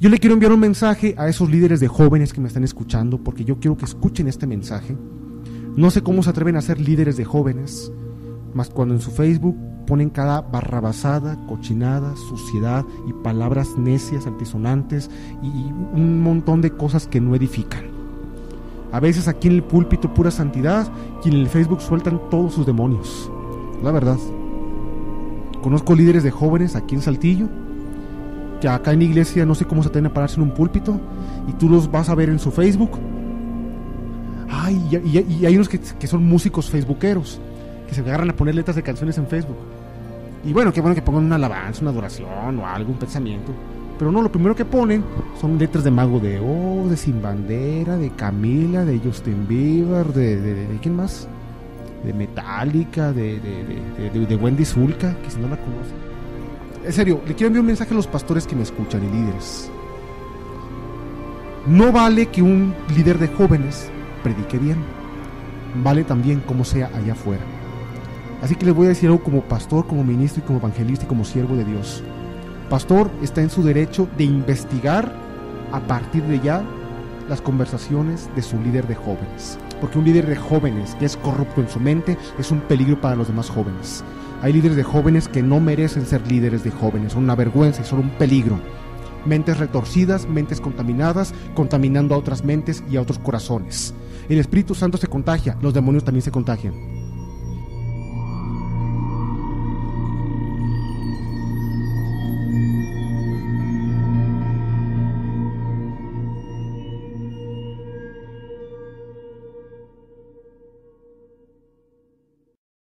Yo le quiero enviar un mensaje a esos líderes de jóvenes que me están escuchando, porque yo quiero que escuchen este mensaje. No sé cómo se atreven a ser líderes de jóvenes, más cuando en su Facebook ponen cada barrabasada, cochinada, suciedad y palabras necias, antisonantes y un montón de cosas que no edifican. A veces aquí en el púlpito pura santidad y en el Facebook sueltan todos sus demonios. La verdad. Conozco líderes de jóvenes aquí en Saltillo que acá en la iglesia no sé cómo se atreven a pararse en un púlpito y tú los vas a ver en su Facebook. Ay, y, hay unos que, son músicos facebookeros que se agarran a poner letras de canciones en Facebook. Y bueno, qué bueno que pongan una alabanza, una adoración o algo, un pensamiento. Pero no, lo primero que ponen son letras de Mago de O, de Sin Bandera, de Camila, de Justin Bieber, de, de, ¿quién más? De Metallica, de, de, Wendy Zulka, que si no la conocen en serio, le quiero enviar un mensaje a los pastores que me escuchan y líderes. No vale que un líder de jóvenes predique bien. Vale también como sea allá afuera. Así que les voy a decir algo como pastor, como ministro y como evangelista y como siervo de Dios. Pastor está en su derecho de investigar a partir de ya las conversaciones de su líder de jóvenes. Porque un líder de jóvenes que es corrupto en su mente es un peligro para los demás jóvenes. Hay líderes de jóvenes que no merecen ser líderes de jóvenes, son una vergüenza y son un peligro. Mentes retorcidas, mentes contaminadas, contaminando a otras mentes y a otros corazones. El Espíritu Santo se contagia, los demonios también se contagian.